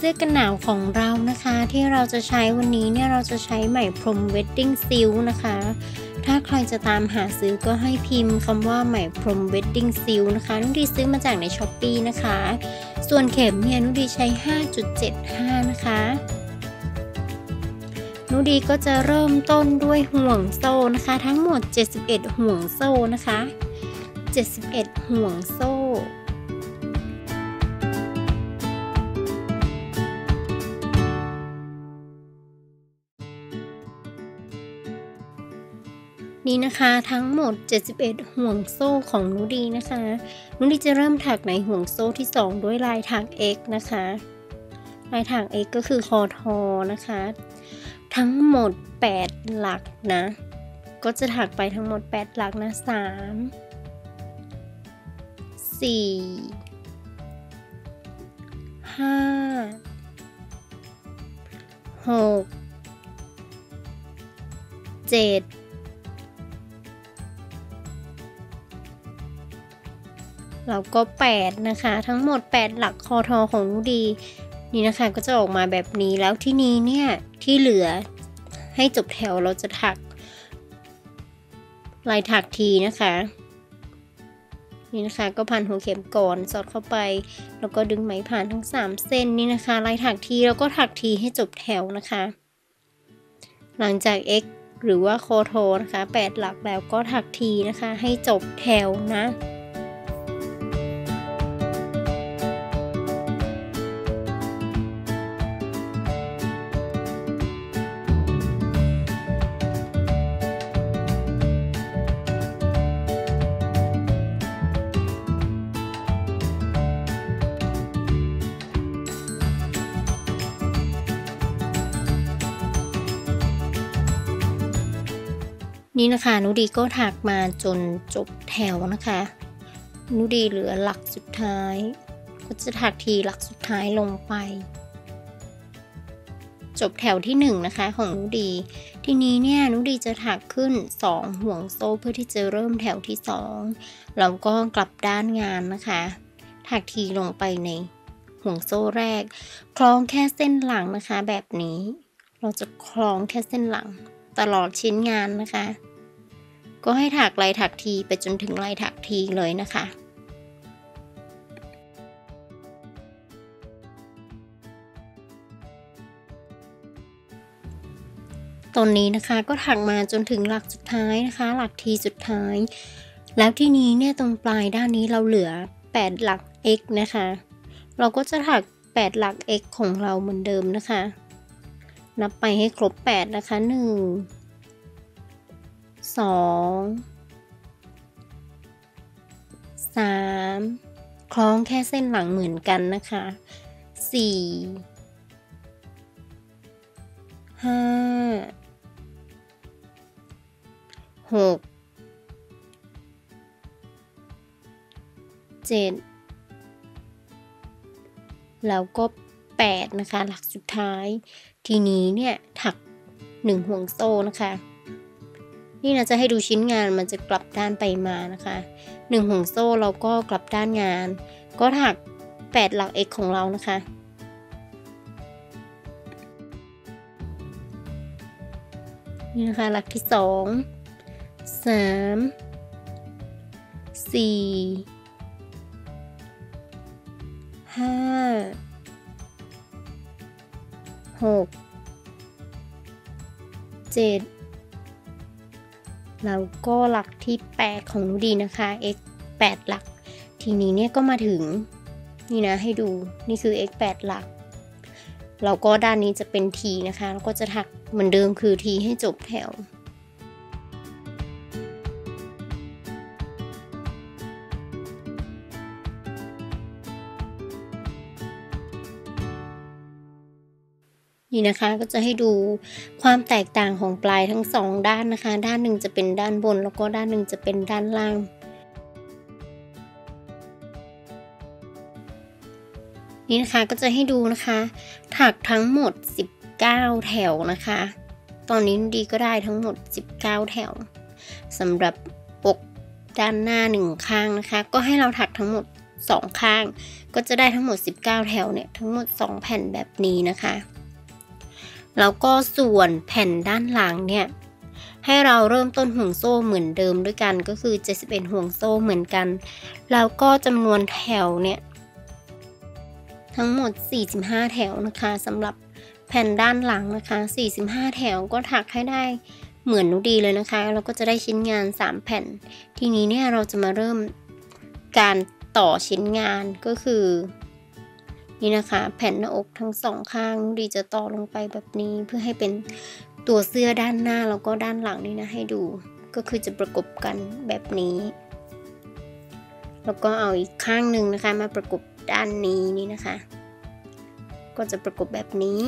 เสื้อกันหนาวของเรานะคะ ที่เราจะใช้วันนี้เนี่ยเราจะใช้ไหมพรม wedding seal นะคะ ถ้าใครจะตามหาซื้อก็ให้พิมพ์คำว่าไหมพรม wedding seal นะคะนุดีซื้อมาจากในช้อปปีนะคะ ส่วนเข็มเนี่ยนุดีใช้ 5.75 นะคะนุดีก็จะเริ่มต้นด้วยห่วงโซ่นะคะ ทั้งหมด 71 ห่วงโซ่นะคะ 71 ห่วงโซ่ นี้นะคะ ทั้งหมด 71 ห่วงโซ่ของนุดีนะคะนุดีจะเริ่มถักในห่วงโซ่ที่ 2 ด้วยลายถัก X นะคะ ลายถัก X ก็คือคอทอนะคะ ทั้งหมด 8 หลักนะ ก็จะถักไปทั้งหมด 8 หลักนะ 3 4 5 6 7 แล้วก็ 8 นะคะ ทั้งหมด 8 หลักคอทอของนุดี นี่นะคะก็จะออกมาแบบนี้แล้วที่นี้เนี่ย ที่เหลือให้จบแถวเราจะถัก ลายถักทีนะคะ นี่นะคะก็พันหัวเข็มก่อนสอดเข้าไป แล้วก็ดึงไหมผ่านทั้ง 3 เส้นนี่นะคะ ลายถักทีแล้วก็ถักทีให้จบแถวนะคะ หลังจาก x หรือว่าโคโทนะคะ 8 หลักแล้วก็ถักทีนะคะ ให้จบแถวนะ นี่นะคะนุดีก็ถักมาจนจบแถวนะคะ นุดีเหลือหลักสุดท้าย ก็จะถักทีหลักสุดท้ายลงไป จบแถวที่1นนะคะของนุดี ทีนี้เนี่ยนุดีจะถักขึ้น 2 ห่วงโซ่เพื่อที่จะเริ่มแถวที่2แล้วก็กลับด้านงานนะคะ ถักทีลงไปในห่วงโซ่แรก คล้องแค่เส้นหลังนะคะ แบบนี้ เราจะคล้องแค่เส้นหลังตลอดชิ้นงานนะคะ ก็ให้ถักลายถักทีไปจนถึงลายถักทีเลยนะคะ ตอนนี้นะคะก็ถักมาจนถึงหลักสุดท้ายนะคะ หลักทีสุดท้าย แล้วที่นี้เนี่ยตรงปลายด้านนี้เราเหลือ 8 หลัก x นะคะ เราก็จะถัก 8 หลัก x ของเราเหมือนเดิมนะคะ นับไปให้ครบ 8 นะคะ 1 สองสามคล้องแค่เส้นหลังเหมือนกันนะคะสี่ห้าหกเจ็ดแล้วก็แปดนะคะ หลักสุดท้าย ทีนี้เนี่ย ถักหนึ่งห่วงโซ่นะคะ นี่นะจะให้ดูชิ้นงานมันจะกลับด้านไปมานะคะหนึ่งห่วงโซ่เราก็กลับด้านงาน ก็ถัก 8 หลัก x ของเรานะคะ นี่นะคะหลักที่สองสามสี่ห้าหกเจ็ด แล้วก็หลักที่ 8 ของนูดีนะคะ x 8 หลัก ทีนี้เนี่ยก็มาถึง นี่นะให้ดูนี่คือ x 8 หลัก เราก็ด้านนี้จะเป็น t นะคะแล้วก็จะถักเหมือนเดิมคือ t ให้จบแถว นี่นะคะก็จะให้ดูความแตกต่างของปลายทั้งสองด้านนะคะ ด้านหนึ่งจะเป็นด้านบน แล้วก็ด้านหนึ่งจะเป็นด้านล่าง นี่นะคะก็จะให้ดูนะคะ ถักทั้งหมด 19 แถวนะคะ ตอนนี้ดีก็ได้ทั้งหมด 19 แถวสำหรับปกด้านหน้าหนึ่งข้างนะคะ ก็ให้เราถักทั้งหมด 2 ข้าง ก็จะได้ทั้งหมด 19 แถวเนี่ยทั้งหมด 2 แผ่นแบบนี้นะคะ แล้วก็ส่วนแผ่นด้านหลังเนี่ยให้เราเริ่มต้นห่วงโซ่เหมือนเดิมด้วยกันก็คือ 71 ห่วงโซ่เหมือนกัน แล้วก็จำนวนแถวเนี่ยทั้งหมด 45 แถวนะคะสำหรับแผ่นด้านหลังนะคะ 45 แถวก็ถักให้ได้เหมือนนุดีเลยนะคะเราก็จะได้ชิ้นงาน 3 แผ่น ทีนี้เนี่ยเราจะมาเริ่มการต่อชิ้นงานก็คือ นี่นะคะ แผ่นหน้าอกทั้งสองข้างนุดีจะต่อลงไปแบบนี้เพื่อให้เป็นตัวเสื้อด้านหน้าแล้วก็ด้านหลังนี่นะให้ดู ก็คือจะประกบกันแบบนี้ แล้วก็เอาอีกข้างหนึ่งนะคะ มาประกบด้านนี้นี่นะคะ ก็จะประกบแบบนี้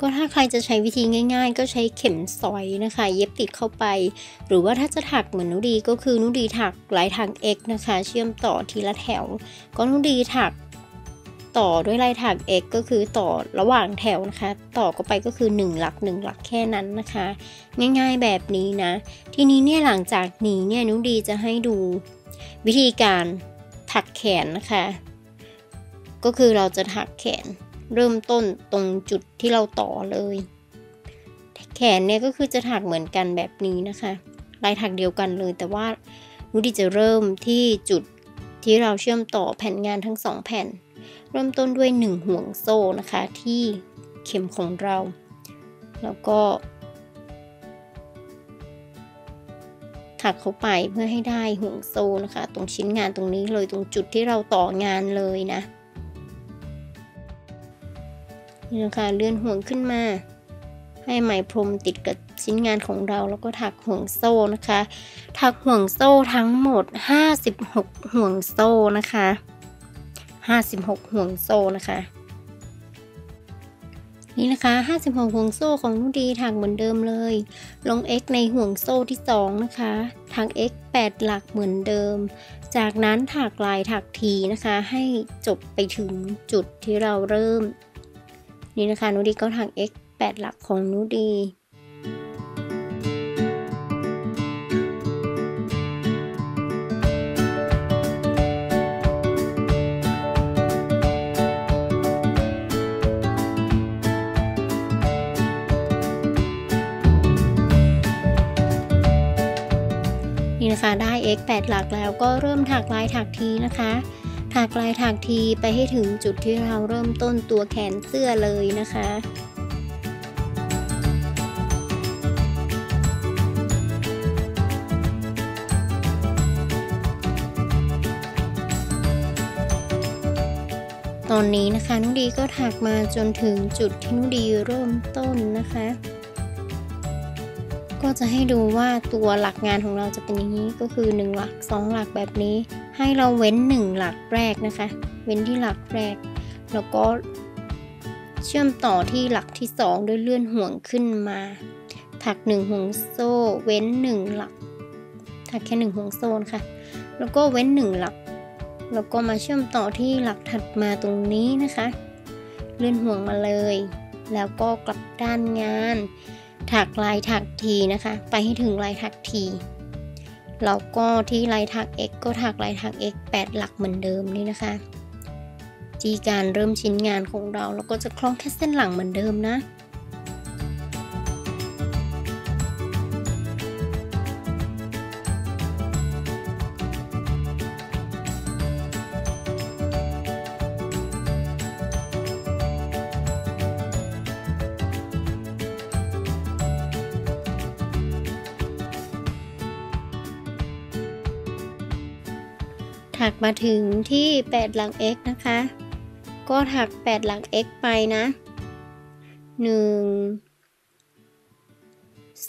ก็ถ้าใครจะใช้วิธีง่ายๆ ก็ใช้เข็มสอยนะคะ เย็บติดเข้าไป หรือว่าถ้าจะถักเหมือนนุดีก็คือนุดีถักลายทาง X นะคะ เชื่อมต่อทีละแถว ก็นุดีถักต่อด้วยลายถัก X ก็คือต่อระหว่างแถวนะคะ ต่อก็ไปก็คือ 1 หลัก 1 หลักแค่นั้นนะคะ ง่ายๆแบบนี้นะ ทีนี้เนี่ยหลังจากนี้เนี่ยนุดีจะให้ดูวิธีการถักแขนนะคะ ก็คือเราจะถักแขน เริ่มต้นตรงจุดที่เราต่อเลย แขนเนี่ยก็คือจะถักเหมือนกันแบบนี้นะคะลายถักเดียวกันเลย แต่ว่านุดีจะเริ่มที่จุดที่เราเชื่อมต่อแผ่นงานทั้งสองแผ่น เริ่มต้นด้วย 1 ห่วงโซ่นะคะที่เข็มของเรา แล้วก็ ถักเข้าไปเพื่อให้ได้ห่วงโซ่นะคะ ตรงชิ้นงานตรงนี้เลยตรงจุดที่เราต่องานเลยนะ นี่นะคะเลื่อนห่วงขึ้นมา ให้ไหมพรมติดกับชิ้นงานของเราแล้วก็ถักห่วงโซ่นะคะ ถักห่วงโซ่ทั้งหมด 56 ห่วงโซ่นะคะ 56 ห่วงโซ่นะคะนี่นะคะ 56 ห่วงโซ่ของนุดีถักเหมือนเดิมเลย ลง x ในห่วงโซ่ที่ 2 นะคะถัก x 8 หลักเหมือนเดิม จากนั้นถักลายถักทีนะคะ ให้จบไปถึงจุดที่เราเริ่ม นี่นะคะนูดีก็ทาง x 8 หลักของนูดีนี่นะคะได้ x 8 หลักแล้วก็เริ่มถักลายถักทีนะคะ ถักลายถักทีไปให้ถึงจุดที่เราเริ่มต้นตัวแขนเสื้อเลยนะคะตอนนี้นะคะนุดีก็ถักมาจนถึงจุดที่นุดีเริ่มต้นนะคะ ก็จะให้ดูว่าตัวหลักงานของเราจะเป็นอย่างนี้ก็คือ 1 หลัก 2 หลักแบบนี้ ให้เราเว้น 1 หลักแรกนะคะ เว้นที่หลักแรก แล้วก็เชื่อมต่อที่หลักที่2ด้วยเลื่อนห่วงขึ้นมา ถัก 1 ห่วงโซ่ เว้น 1 หลัก ถักแค่ 1 ห่วงโซ่ค่ะแล้วก็เว้น 1 หลัก แล้วก็มาเชื่อมต่อที่หลักถัดมาตรงนี้นะคะ เลื่อนห่วงมาเลย แล้วก็กลับด้านงาน ถักลายถักทีนะคะ ไปให้ถึงลายถักที แล้วก็ที่ลายถัก x ก็ถักลายถัก x 8 หลักเหมือนเดิมนี่นะคะ จีการเริ่มชิ้นงานของเราแล้วก็จะคล้องแค่เส้นหลังเหมือนเดิมนะ มาถึงที่ 8 หลัง x นะคะ ก็ถัก 8 หลัง x ไปนะ 1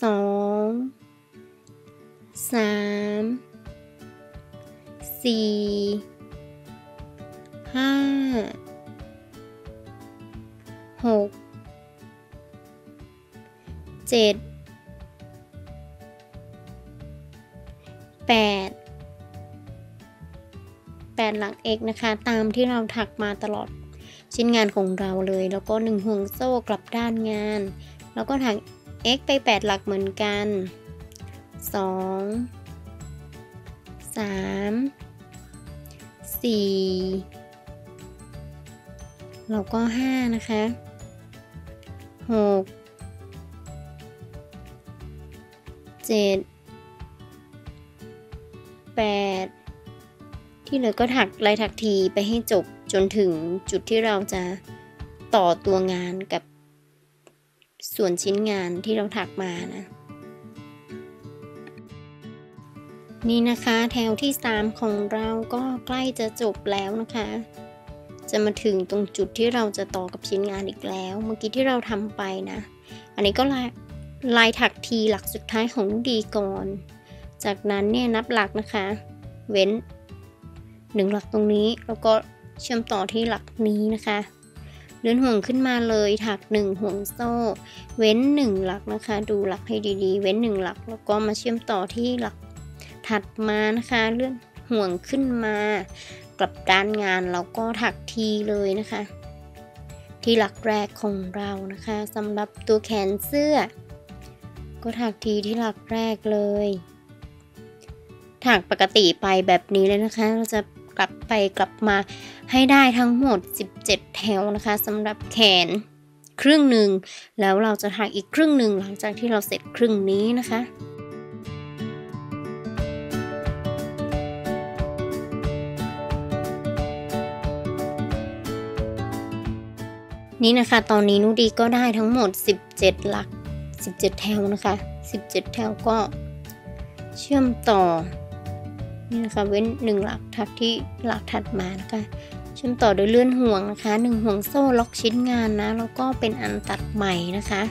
2 3 4 5 6 7 8หลัก x นะคะ ตามที่เราถักมาตลอดชิ้นงานของเราเลย แล้วก็1ห่วงโซ่กลับด้านงาน แล้วก็ถัก x ไป 8 หลักเหมือนกัน2สามสี่แล้วก็ห้านะคะหกเจ็ดแปด ที่เหลือก็ถักลายถักทีไปให้จบจนถึงจุดที่เราจะต่อตัวงานกับส่วนชิ้นงานที่เราถักมานะ นี่นะคะแถวที่ 3 ของเราก็ใกล้จะจบแล้วนะคะ จะมาถึงตรงจุดที่เราจะต่อกับชิ้นงานอีกแล้ว เมื่อกี้ที่เราทำไปนะ อันนี้ก็ลายลายถักทีหลักสุดท้ายของดีก่อน จากนั้นเนี่ยนับหลักนะคะ เว้น หนึ่งหลักตรงนี้แล้วก็เชื่อมต่อที่หลักนี้นะคะเลื่อนห่วงขึ้นมาเลยถักหนึ่งห่วงโซ่ เว้นหนึ่งหลักนะคะ ดูหลักให้ดีๆ เว้นหนึ่งหลัก แล้วก็มาเชื่อมต่อที่หลักถัดมานะคะ เลื่อนห่วงขึ้นมา กลับด้านงานแล้วก็ถักทีเลยนะคะ ที่หลักแรกของเรานะคะสำหรับตัวแขนเสื้อ ก็ถักทีที่หลักแรกเลย ถักปกติไปแบบนี้เลยนะคะเราจะ กลับไปกลับมาให้ได้ทั้งหมด 17 แถวนะคะสำหรับแขนครึ่งหนึ่ง แล้วเราจะถักอีกครึ่งหนึ่งหลังจากที่เราเสร็จครึ่งนี้นะคะนี่นะคะ ตอนนี้นุดีก็ได้ทั้งหมด 17 หลัก 17 แถวนะคะ 17 แถวก็เชื่อมต่อ นี่นะคะเว้นหนึ่งหลักทัดที่หลักถัดมานะคะเชื่อมต่อโดยเลื่อนห่วงนะคะหนึ่งห่วงโซ่ล็อกชิ้นงานนะแล้วก็เป็นอันตัดใหม่นะคะ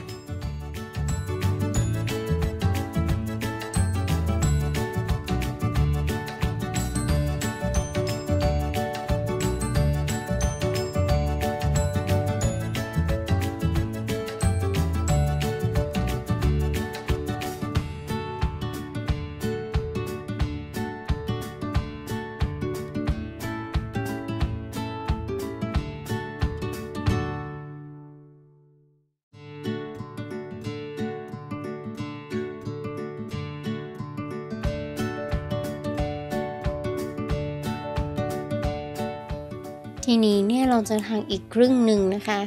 ทีนี้เนี่ยเราจะทางอีกครึ่งหนึ่งนะคะ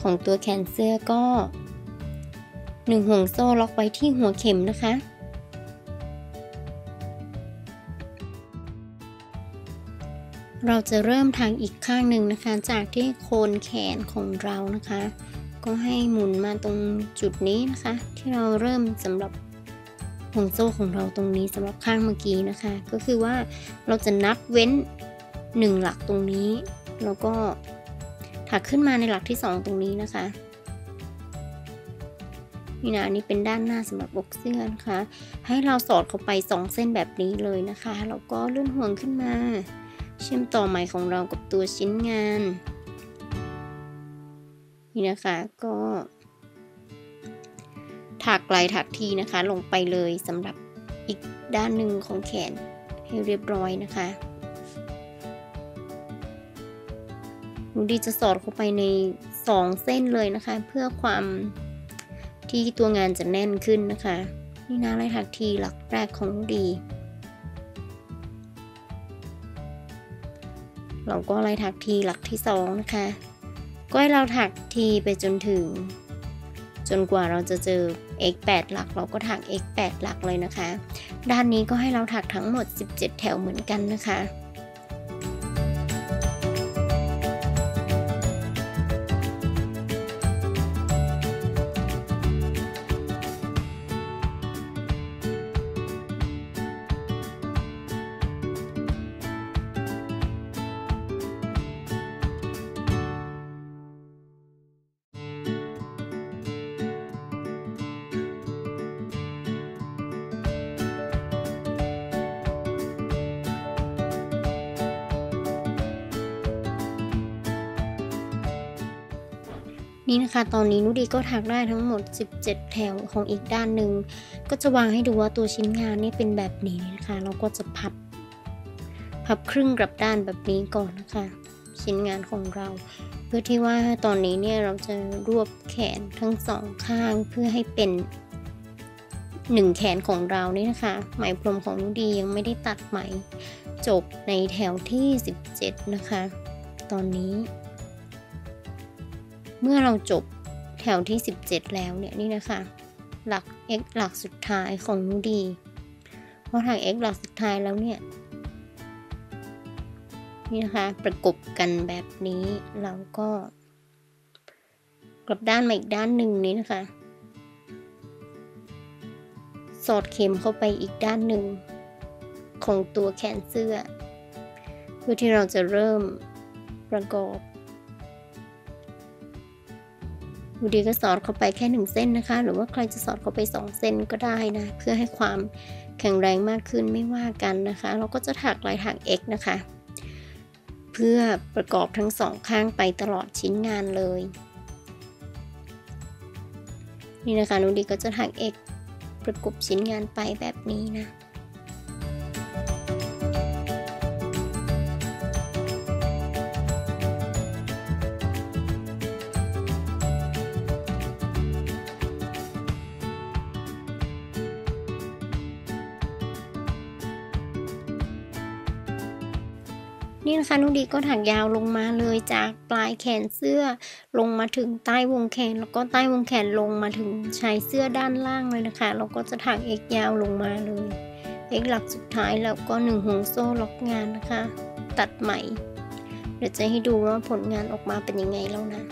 ของตัวแขนเสื้อก็หนึ่งห่วงโซ่ล็อกไว้ที่หัวเข็มนะคะ เราจะเริ่มทางอีกข้างหนึ่งนะคะ จากที่โคนแขนของเรานะคะ ก็ให้หมุนมาตรงจุดนี้นะคะ ที่เราเริ่มสำหรับห่วงโซ่ของเราตรงนี้สำหรับข้างเมื่อกี้นะคะ ก็คือว่าเราจะนับเว้น หนึ่งหลักตรงนี้ แล้วก็ถักขึ้นมาในหลักที่ 2 ตรงนี้นะคะ นี่นะอันนี้เป็นด้านหน้าสำหรับอกเสื้อนะคะ ให้เราสอดเข้าไป 2 เส้นแบบนี้เลยนะคะแล้วก็เลื่อนห่วงขึ้นมา เชื่อมต่อไหมของเรากับตัวชิ้นงาน นี่นะคะก็ถักลายถักทีนะคะ ลงไปเลยสำหรับอีกด้านหนึ่งของแขนให้เรียบร้อยนะคะ นูดีจะสอดเข้าไปใน 2 เส้นเลยนะคะ เพื่อความที่ตัวงานจะแน่นขึ้นนะคะ นี่นะลายถักทีหลักแรกของนูดี เราก็ลายถักทีหลักที่2นะคะก็ให้เราถักทีไปจนถึง จนกว่าเราจะเจอ x 8หลัก เราก็ถัก x 8หลักเลยนะคะ ด้านนี้ก็ให้เราถักทั้งหมด 17 แถวเหมือนกันนะคะ นี่นะคะ ตอนนี้นุดีก็ถักได้ทั้งหมด 17 แถวของอีกด้านหนึ่ง ก็จะวางให้ดูว่าตัวชิ้นงานนี่เป็นแบบนี้นะคะ เราก็จะพับ พับครึ่งกลับด้านแบบนี้ก่อนนะคะ ชิ้นงานของเรา เพื่อที่ว่าตอนนี้เนี่ยเราจะรวบแขนทั้งสองข้างเพื่อให้เป็นหนึ่งแขนของเรานี่นะคะ ไหมพรมของนุดียังไม่ได้ตัดไหม จบในแถวที่ 17 นะคะ ตอนนี้ เมื่อเราจบแถวที่ 17 แล้วเนี่ยนี่นะคะ หลัก x หลักสุดท้ายของนุดีพอทาง x หลักสุดท้ายแล้วเนี่ยนี่นะคะ ประกบกันแบบนี้เราก็กลับด้านมาอีกด้านหนึ่งนี้นะคะ สอดเข็มเข้าไปอีกด้านหนึ่ง ของตัวแขนเสื้อ เพื่อที่เราจะเริ่มประกอบ ดูดีก็สอดเข้าไปแค่หนึ่งเส้นนะคะ หรือว่าใครจะสอดเข้าไปสองเส้นก็ได้นะ เพื่อให้ความแข็งแรงมากขึ้นไม่ว่ากันนะคะ เราก็จะถักลายถัก X นะคะ เพื่อประกอบทั้งสองข้างไปตลอดชิ้นงานเลย นี่นะคะนุดีก็จะถัก X ประกบชิ้นงานไปแบบนี้นะ นะคะนุดีก็ถักยาวลงมาเลยจากปลายแขนเสื้อ ลงมาถึงใต้วงแขน แล้วก็ใต้วงแขนลงมาถึงชายเสื้อด้านล่างเลยนะคะเราก็จะถักเอกยาวลงมาเลยเอกหลักสุดท้ายแล้วก็หนึ่งห่วงโซ่ล็อกงานนะคะ ตัดใหม่ เดี๋ยวจะให้ดูว่าผลงานออกมาเป็นยังไงแล้วนะ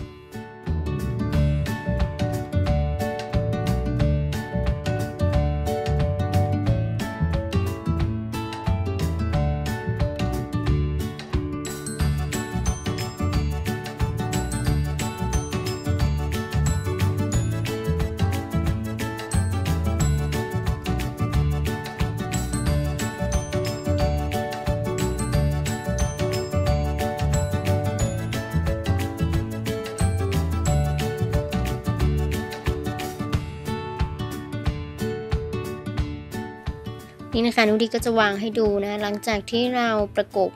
นี่นะคะนุดีก็จะวางให้ดูนะ หลังจากที่เราประกบ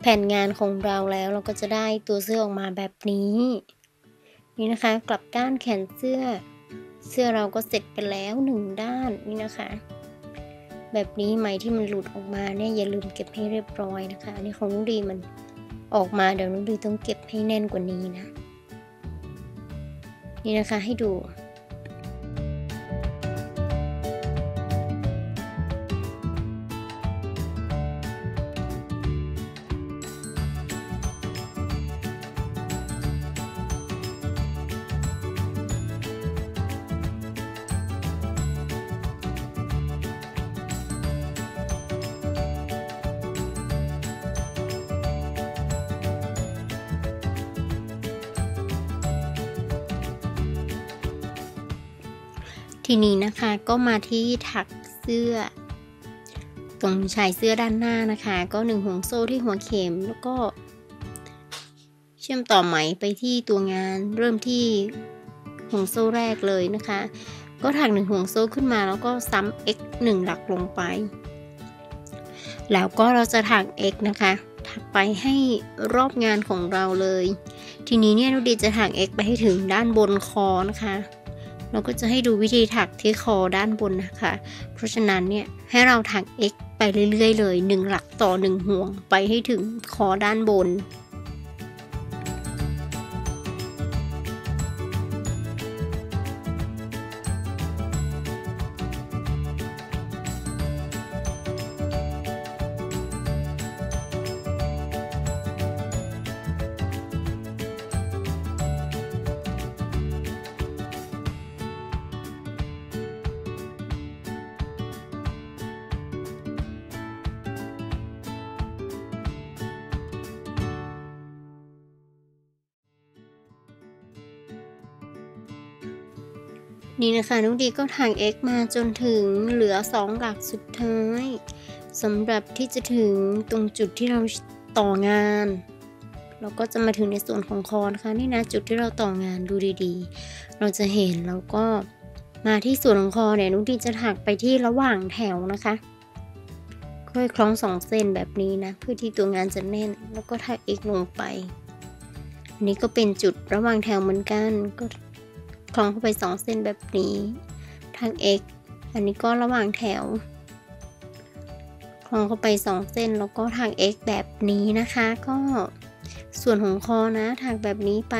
แผ่นงานของเราแล้ว เราก็จะได้ตัวเสื้อออกมาแบบนี้ นี่นะคะ กลับด้านแขนเสื้อ เสื้อเราก็เสร็จไปแล้วหนึ่งด้านนี่นะคะ แบบนี้ไหมที่มันหลุดออกมาเนี่ยอย่าลืมเก็บให้เรียบร้อยนะคะอันนี้ของนุดีมันออกมาเดี๋ยวนุดีต้องเก็บให้แน่นกว่านี้นะ นี่นะคะให้ดู นี้นะคะก็มาที่ถักเสื้อ ตรงชายเสื้อด้านหน้านะคะ ก็หนึ่งห่วงโซ่ที่หัวเข็มแล้วก็ เชื่อมต่อไหมไปที่ตัวงานเริ่มที่ห่วงโซ่แรกเลยนะคะ ก็ถักหนึ่งห่วงโซ่ขึ้นมาแล้วก็ซ้ำ x 1 หลักลงไป แล้วก็เราจะถัก x นะคะถักไปให้รอบงานของเราเลย ทีนี้เนี่ยนุดีจะถัก x ไปให้ถึงด้านบนคอนะคะ เราก็จะให้ดูวิธีถักที่คอด้านบนนะคะ เพราะฉะนั้นเนี่ยให้เราถัก x ไปเรื่อยๆ เลย 1 หลักต่อ 1 ห่วงไปให้ถึงคอด้านบน นี่นะคะน้องดีก็ทาง x มาจนถึงเหลือ 2 หลักสุดท้ายสำหรับที่จะถึงตรงจุดที่เราต่องาน เราก็จะมาถึงในส่วนของคอนะคะนี่นะจุดที่เราต่องานดูดีๆ เราจะเห็นแล้วก็มาที่ส่วนของคอเนี่ยนุ้งดีจะถักไปที่ระหว่างแถวนะคะค่อยคล้องสองเส้นแบบนี้นะเพื่อที่ตัวงานจะแน่นแล้วก็ถัก x ลงไปอันนี้ก็เป็นจุดระหว่างแถวเหมือนกันก็ คล้องเข้าไป 2 เส้นแบบนี้ ทาง x อันนี้ก็ระหว่างแถว คล้องเข้าไปสองเส้นแล้วก็ถัก x แบบนี้นะคะ ก็ส่วนของคอนะถักแบบนี้ไป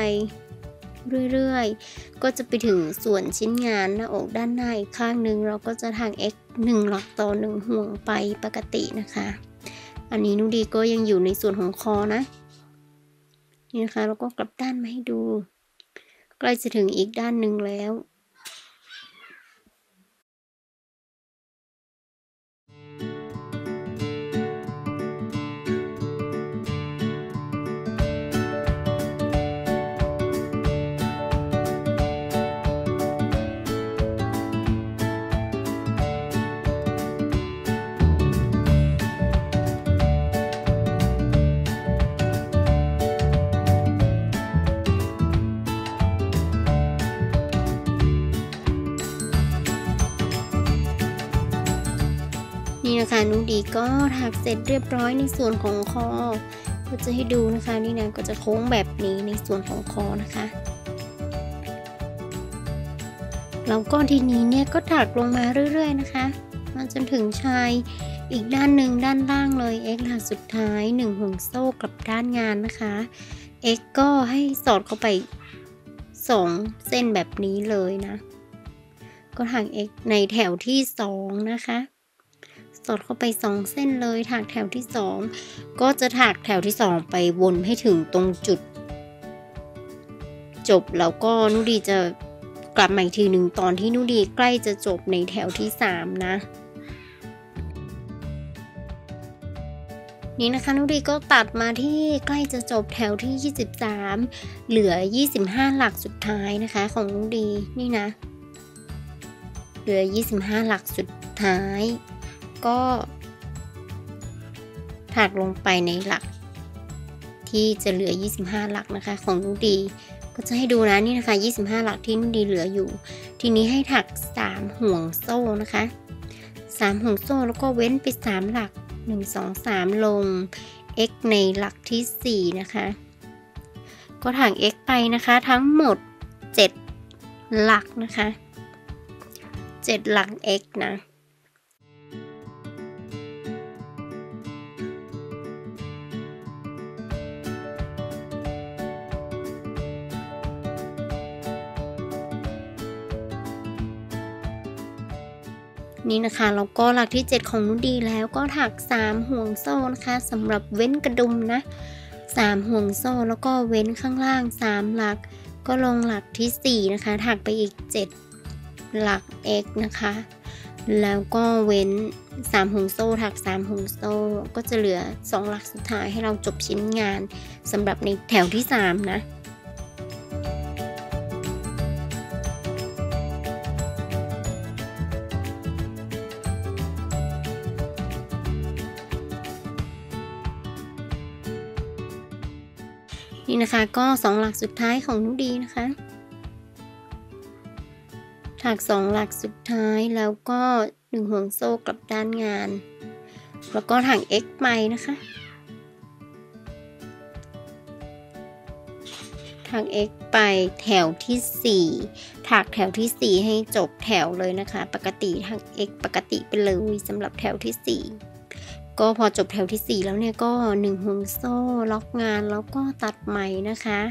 เรื่อยๆ ก็จะไปถึงส่วนชิ้นงานหน้าอกด้านหน้าอีกข้างหนึ่งเราก็จะถัก x 1 หลักต่อ 1 ห่วงไปปกตินะคะ อันนี้นุดีก็ยังอยู่ในส่วนของคอนะ นี่นะคะเราก็กลับด้านมาให้ดู ใกล้จะถึงอีกด้านหนึ่งแล้ว นี่นะคะนุดีก็ถักเสร็จเรียบร้อยในส่วนของคอ ก็จะให้ดูนะคะนี่นะก็จะโค้งแบบนี้ในส่วนของคอนะคะแล้วก็ทีนี้เนี่ยก็ถักลงมาเรื่อย ๆ นะคะ มาจนถึงชายอีกด้านหนึ่งด้านล่างเลย x หลักสุดท้าย1ห่วงโซ่กับด้านงานนะคะ x ก็ให้สอดเข้าไป 2 เส้นแบบนี้เลยนะ ก็ถัก x ในแถวที่ 2 นะคะ สอดเข้าไปสองเส้นเลยถักแถวที่สองก็จะถักแถวที่สองไปวนให้ถึงตรงจุด จบแล้วก็นุดีจะกลับมาอีกทีหนึ่งตอนที่นุดีใกล้จะจบในแถวที่สามนะนี่นะคะนุดีก็ตัดมาที่ใกล้จะจบแถวที่ 23 เหลือ 25 หลักสุดท้ายนะคะ ของนุดีนี่นะ เหลือ 25 หลักสุดท้าย ก็ถักลงไปในหลัก ที่จะเหลือ 25 หลักนะคะ ของนุดี ก็จะให้ดูนะนี่นะคะ 25 หลักที่นุดีเหลืออยู่ ทีนี้ให้ถัก 3 ห่วงโซ่นะคะ 3 ห่วงโซ่แล้วก็เว้นไป 3 หลัก 1 2 3 ลง x ในหลักที่ 4 นะคะ ก็ถัก x ไปนะคะทั้งหมด 7 หลักนะคะ 7 หลัก x นะ นี่นะคะ แล้วก็หลักที่ 7 ของนุดีแล้วก็ถัก 3 ห่วงโซ่นะคะสำหรับเว้นกระดุมนะ 3 ห่วงโซ่แล้วก็เว้นข้างล่าง 3 หลัก ก็ลงหลักที่ 4 นะคะ ถักไปอีก 7 หลัก x นะคะ แล้วก็เว้น 3 ห่วงโซ่ ถัก 3 ห่วงโซ่ ก็จะเหลือ 2 หลักสุดท้ายให้เราจบชิ้นงานสำหรับในแถวที่ 3 นะ นี่นะคะ ก็สองหลักสุดท้ายของนุดีนะคะ ถักสองหลักสุดท้ายแล้วก็หนึ่งห่วงโซ่กลับด้านงาน แล้วก็ถัก x ไปนะคะ ถัก x ไปแถวที่ 4 ถักแถวที่ 4 ให้จบแถวเลยนะคะ ปกติถัก x ปกติไปเลยสำหรับแถวที่ 4 ก็พอจบแถวที่ 4 แล้วเนี่ยก็1ห่วงโซ่ล็อกงานแล้วก็ตัดใหม่นะคะ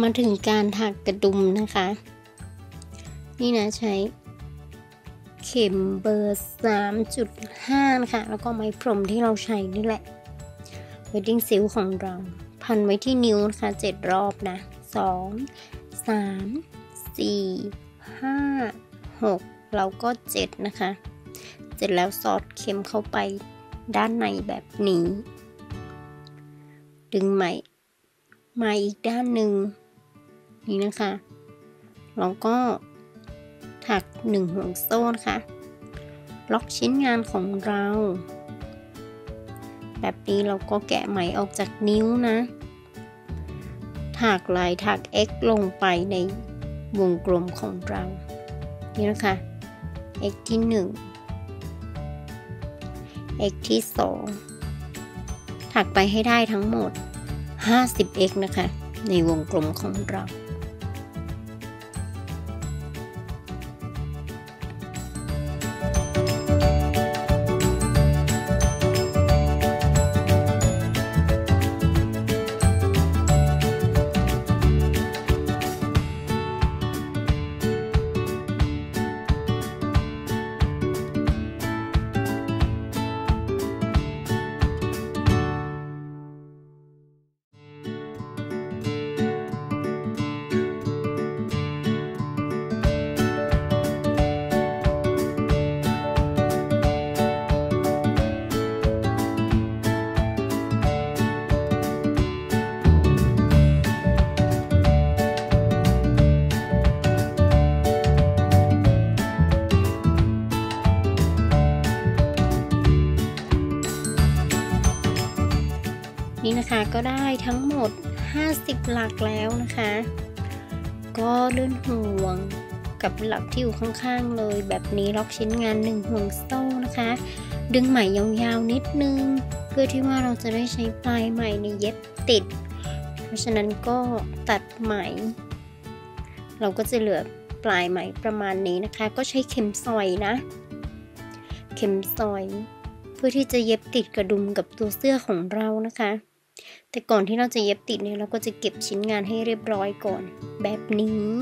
มาถึงการถักกระดุมนะคะ นี่นะใช้เข็มเบอร์ 3.5 นะคะ แล้วก็ไม้พรมที่เราใช้นี่แหละ wedding seal ของเรา พันไว้ที่นิ้วนะคะ 7 รอบนะ 2 สามสี่ห้าหกเราก็เจ็ดนะคะ เสร็จแล้วสอดเข็มเข้าไปด้านในแบบนี้ ดึงใหม่มาอีกด้านหนึ่งนี่นะคะเราก็ถักหนึ่งห่วงโซ่นะคะล็อกชิ้นงานของเรา แบบนี้เราก็แกะไหมออกจากนิ้วนะ ถักลายถัก x ลงไปในวงกลมของเรา นี่นะคะ x ที่ 1 x ที่ 2 ถักไปให้ได้ทั้งหมด 50x นะคะ ในวงกลมของเรา คะก็ได้ทั้งหมด 50 หลักแล้วนะคะ ก็เลื่อนห่วงกับหลักที่อยู่ข้างๆเลย แบบนี้ล็อกชิ้นงาน1ห่วงโซ่นะคะ ดึงไหมยาวๆนิดนึง เพื่อที่ว่าเราจะได้ใช้ปลายไหมในเย็บติด เพราะฉะนั้นก็ตัดไหม เราก็จะเหลือปลายไหมประมาณนี้นะคะ ก็ใช้เข็มซอยนะ เข็มซอย เพื่อที่จะเย็บติดกระดุมกับตัวเสื้อของเรานะคะ แต่ก่อนที่เราจะเย็บติดเนี่ยเราก็จะเก็บชิ้นงานให้เรียบร้อยก่อน แบบนี้